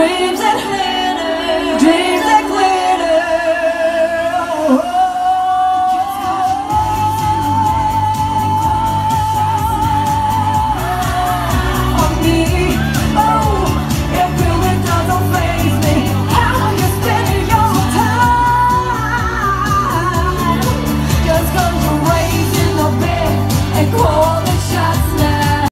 graves at hand.